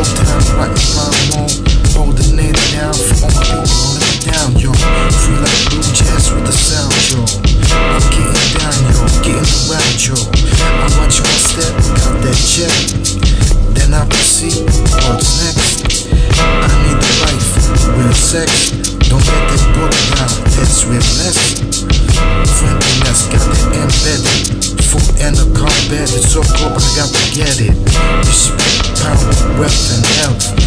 is the low time, writing rhyme mode. Holding it down for all my people holding it down, yo. Free like blue jazz with the sound, yo. I'm getting down, yo. Getting around, yo. I watch my step, got that check. Then I proceed. What's next? I need the life, real sex. Don't let that book down, that's real less. Friendliness, got it embedded. Food and the combat, it's so cool, but I got to get it. Respect, wealth, and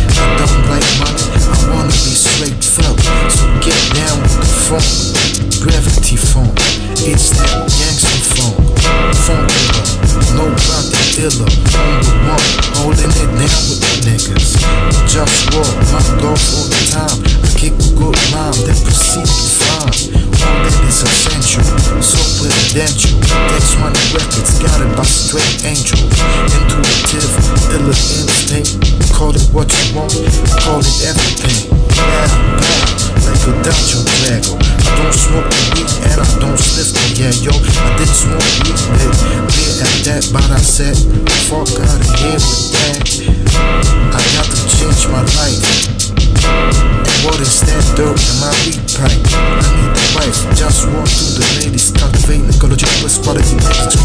essential, so presidential. That's one records, it by straight angel. Intuitive, illa instinct. Call it what you want, call it everything. Yeah, bad, like a dungeon dragger. I don't smoke weed and I don't sniff the yeah, yo. I didn't smoke weed, babe. Beer at that, but I said, fuck out of here with that. I got to change my life. And what is that dope? In my weed pipe? I need a wife, just walk through the ladies, cultivate ecological waste quality makes to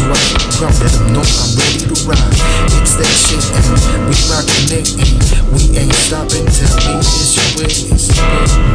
I'm ready to ride. It's that shit, and we rockin' it, and we ain't stopping. till we is you with